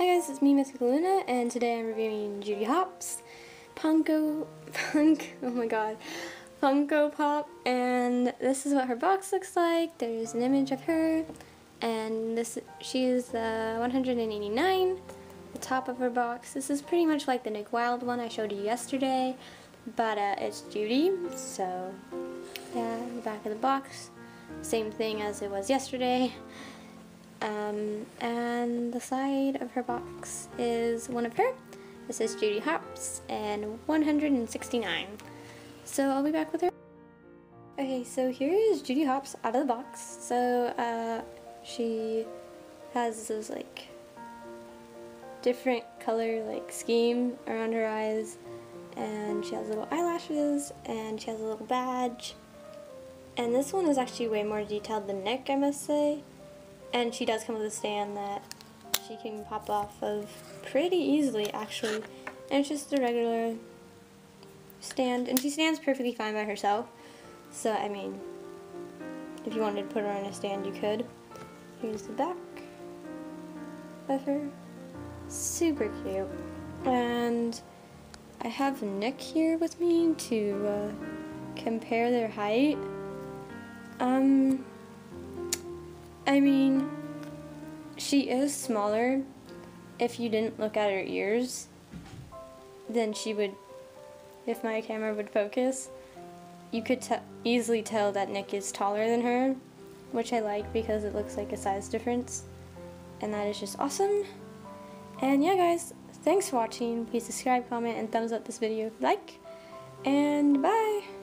Hi guys, it's me, Mythical Luna, and today I'm reviewing Judy Hopps, Funko, Punk, oh my god, Funko Pop, and this is what her box looks like. There's an image of her, and this she's uh, 189, the top of her box. This is pretty much like the Nick Wilde one I showed you yesterday, but uh, it's Judy, so yeah, the back of the box, same thing as it was yesterday. Um, and the side of her box is one of her. This is Judy Hopps and 169. So I'll be back with her. Okay, so here is Judy Hopps out of the box. So uh, she has this like different color like scheme around her eyes and she has little eyelashes and she has a little badge and this one is actually way more detailed than Nick I must say and she does come with a stand that she can pop off of pretty easily, actually. And it's just a regular stand. And she stands perfectly fine by herself. So, I mean, if you wanted to put her on a stand, you could. Here's the back of her. Super cute. And I have Nick here with me to uh, compare their height. I mean, she is smaller. If you didn't look at her ears, then she would, if my camera would focus, you could easily tell that Nick is taller than her, which I like because it looks like a size difference. And that is just awesome. And yeah, guys, thanks for watching. Please subscribe, comment, and thumbs up this video if you like. And bye!